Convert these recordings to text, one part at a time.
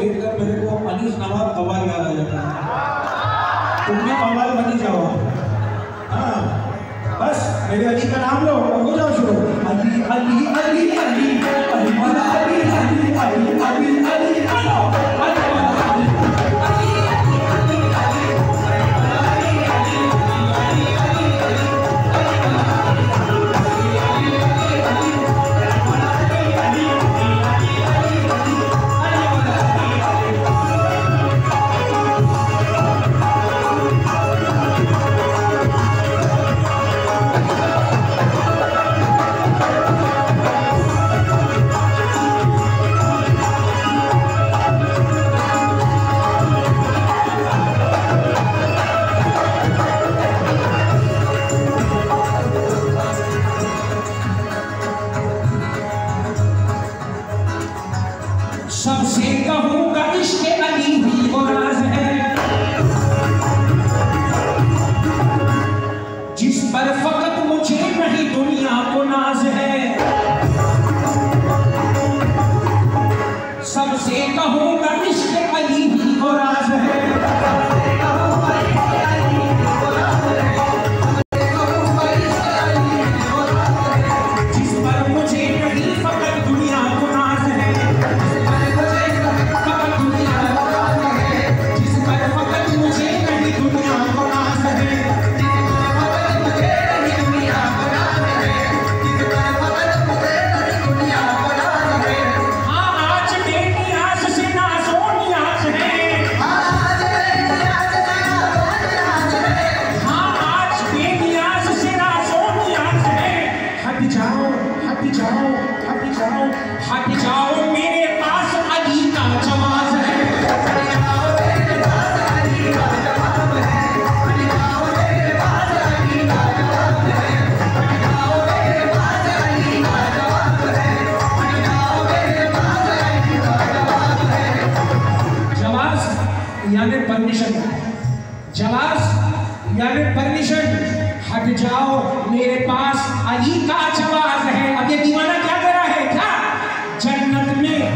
دیکھ کر میرے کو انیس نواب قوال یاد آ جاتا ہے۔ تم بھی قوال بنی جاؤ۔ ہاں۔ بس میرے علی کا نام لو ہو جاؤ شروع۔ علی علی علی علی۔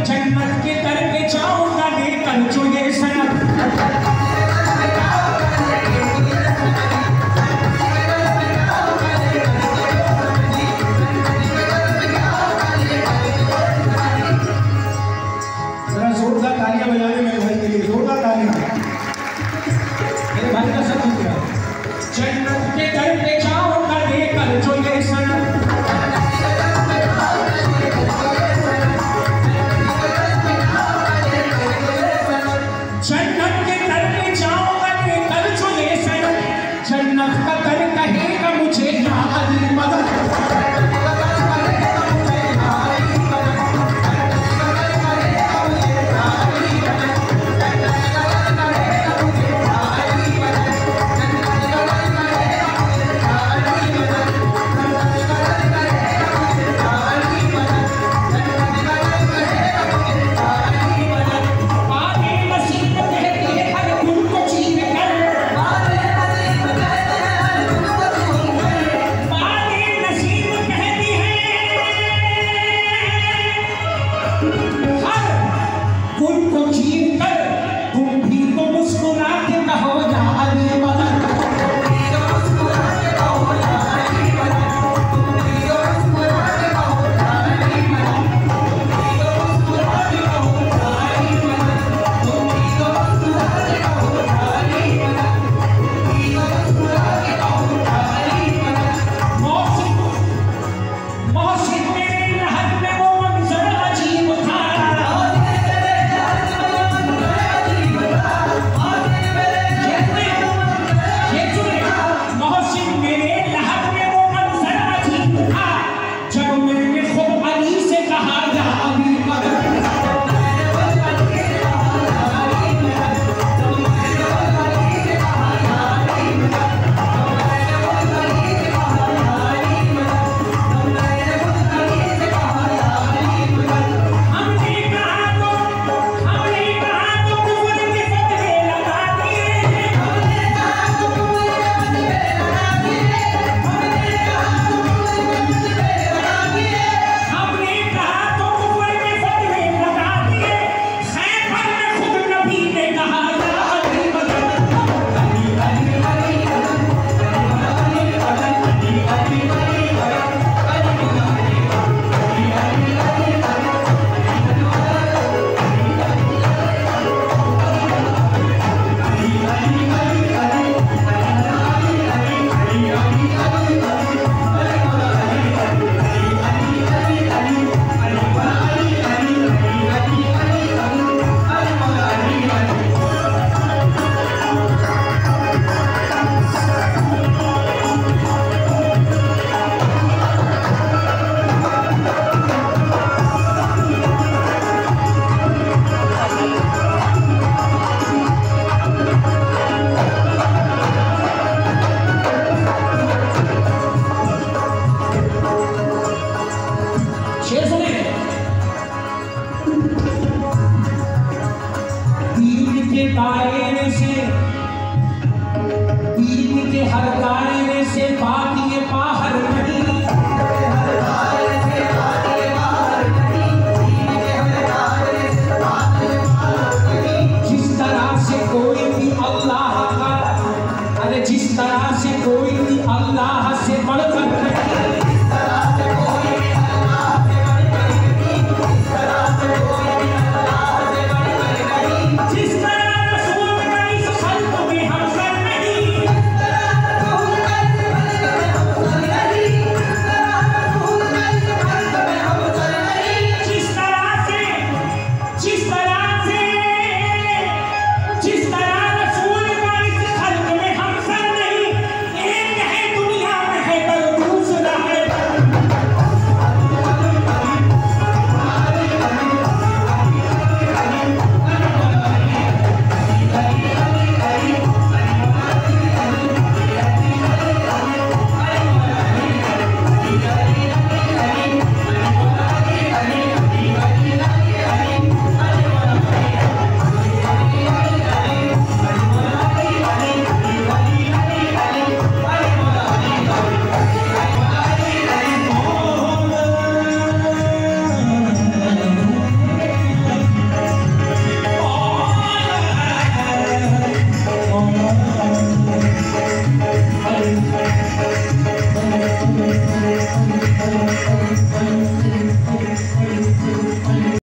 جنت کی طرف جاؤں گا لے کر جو یہ سنت بجانے میرے بھائی کے لیے زوردار تالیاں میرے بھائی دائرے سے دین کے ہر دائرے سے بات یہ باہر نہیں۔ جس طرح سے کوئی بھی اللہ کا ارے، جس طرح سے کوئی بھی اللہ سے بڑھ کر